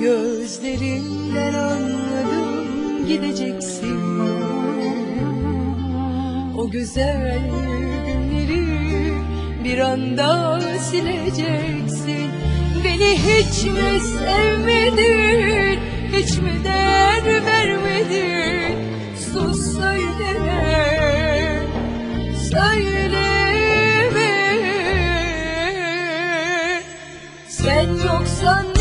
Gözlerinden anladım gideceksin. O güzel bir anda sileceksin. Beni hiç mi sevmedin? Hiç mi değer vermedin? Sus söyle Söyleme. Sen yoksan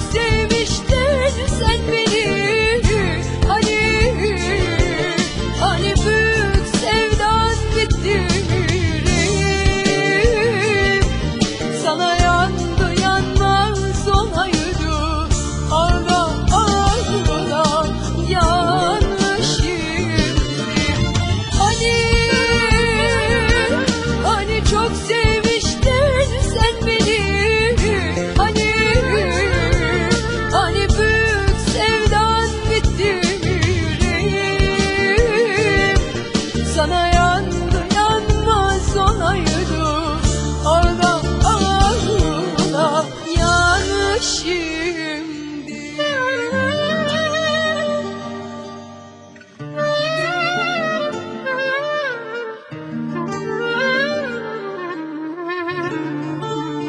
seviştim